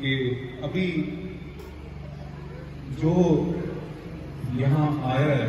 कि अभी जो यहाँ आया है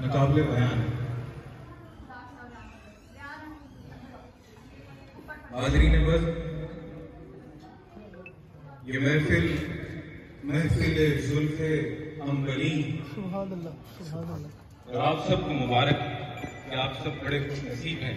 मुकाबले बयान हाजरी ने बस ये महफिल महफिल जुल्फे अम्बली और आप सबको मुबारक कि आप सब बड़े खुश नसीब हैं।